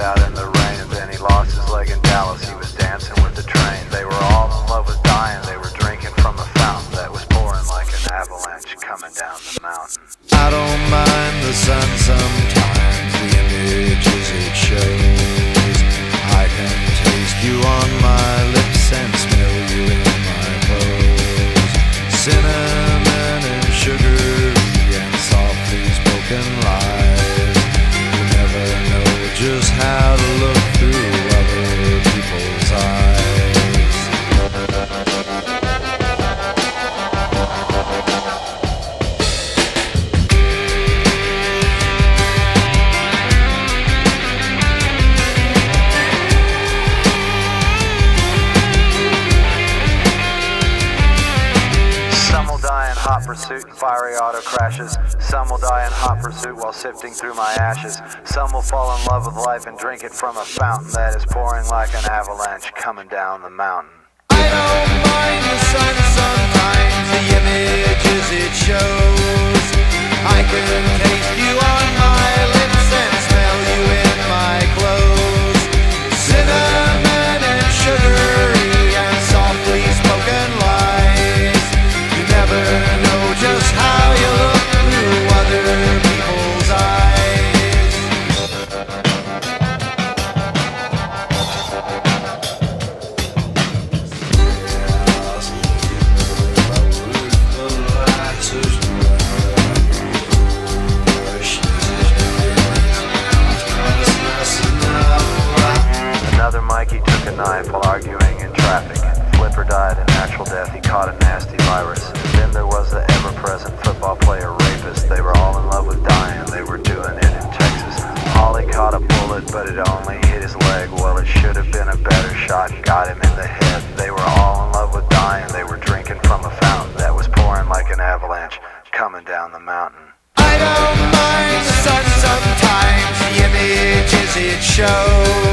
out in the rain, and then he lost his leg in Dallas. He was dancing with the train. They were all in love with dying, they were drinking from a fountain that was pouring like an avalanche coming down the mountain. I don't mind the sun pursuit and fiery auto crashes. Some will die in hot pursuit while sifting through my ashes. Some will fall in love with life and drink it from a fountain that is pouring like an avalanche coming down the mountain. I don't mind the sun sometimes, the images it shows. I can taste you on my lips death. He caught a nasty virus. Then there was the ever-present football player rapist. They were all in love with dying. They were doing it in Texas. Holly caught a bullet, but it only hit his leg. Well, it should have been a better shot. Got him in the head. They were all in love with dying. They were drinking from a fountain that was pouring like an avalanche coming down the mountain. I don't mind the sun sometimes, the images it shows.